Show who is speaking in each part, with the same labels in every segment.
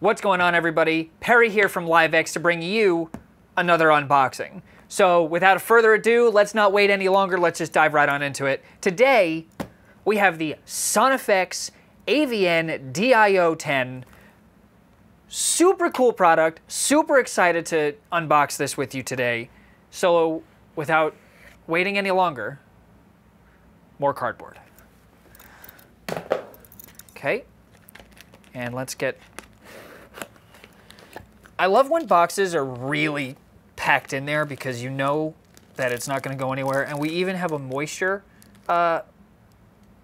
Speaker 1: What's going on, everybody? Perry here from LiveX to bring you another unboxing. So, without further ado, let's not wait any longer. Let's just dive right on into it. Today, we have the Sonifex AVN DIO10. Super cool product. Super excited to unbox this with you today. So, without waiting any longer, more cardboard. Okay. And let's get. I love when boxes are really packed in there because you know that it's not going to go anywhere. And we even have a moisture uh,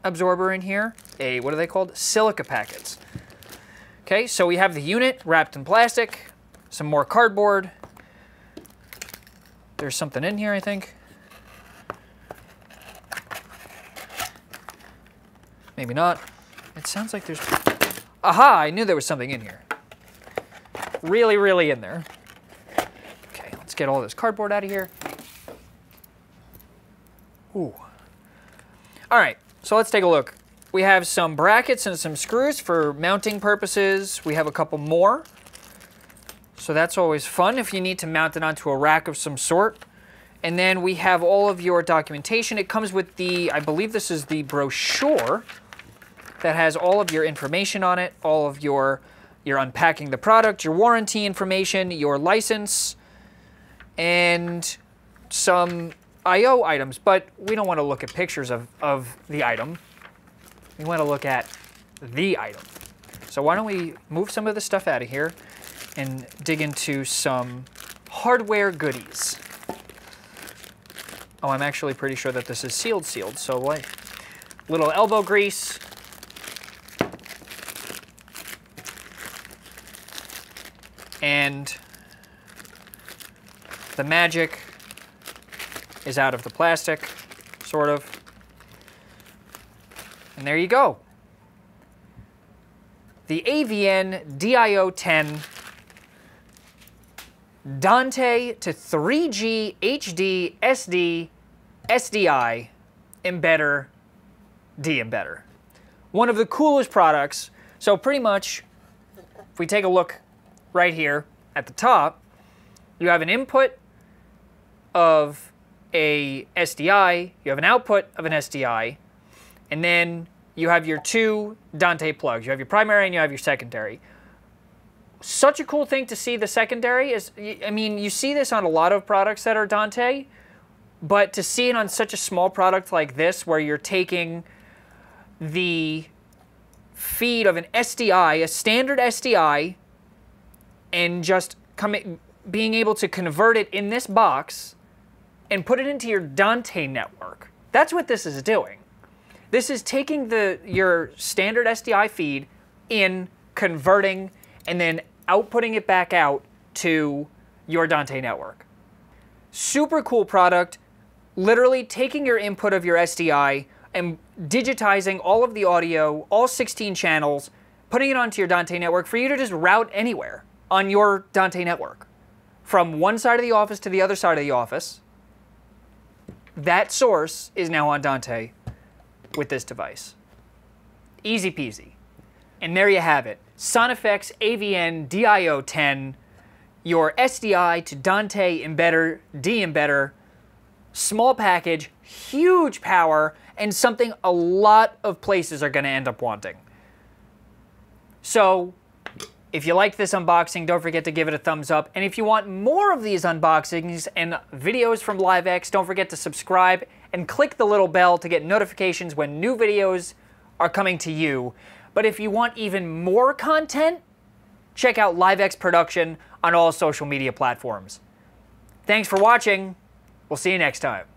Speaker 1: absorber in here. A, what are they called? Silica packets. Okay, so we have the unit wrapped in plastic, some more cardboard. There's something in here, I think. Maybe not. It sounds like there's... Aha, I knew there was something in here. Really, really in there. Okay, let's get all this cardboard out of here. Ooh. All right, so let's take a look. We have some brackets and some screws for mounting purposes. We have a couple more. So that's always fun if you need to mount it onto a rack of some sort. And then we have all of your documentation. It comes with the, I believe this is the brochure that has all of your information on it, all of your, you're unpacking the product, your warranty information, your license, and some I.O. items. But we don't want to look at pictures of, of the item. We want to look at the item. So why don't we move some of the stuff out of here and dig into some hardware goodies. Oh, I'm actually pretty sure that this is sealed sealed, so like little elbow grease, and the magic is out of the plastic, sort of. And there you go. The AVN DIO10 Dante to 3G HD SD SDI embedder D embedder. One of the coolest products. So pretty much, if we take a look right here at the top, you have an input of a SDI, you have an output of an SDI, and then you have your two Dante plugs. You have your primary and you have your secondary. Such a cool thing to see the secondary is, I mean, you see this on a lot of products that are Dante, but to see it on such a small product like this where you're taking the feed of an SDI, a standard SDI, and just coming, being able to convert it in this box and put it into your Dante network. That's what this is doing. This is taking the your standard SDI feed in, converting, and then outputting it back out to your Dante network. Super cool product, literally taking your input of your SDI and digitizing all of the audio, all 16 channels, putting it onto your Dante network for you to just route anywhere on your Dante network. From one side of the office to the other side of the office, that source is now on Dante with this device. Easy peasy. And there you have it. Sonifex AVN DIO10, your SDI to Dante embedder, D-embedder, small package, huge power, and something a lot of places are going to end up wanting. So if you liked this unboxing, don't forget to give it a thumbs up. And if you want more of these unboxings and videos from LiveX, don't forget to subscribe and click the little bell to get notifications when new videos are coming to you. But if you want even more content, check out LiveX Production on all social media platforms. Thanks for watching. We'll see you next time.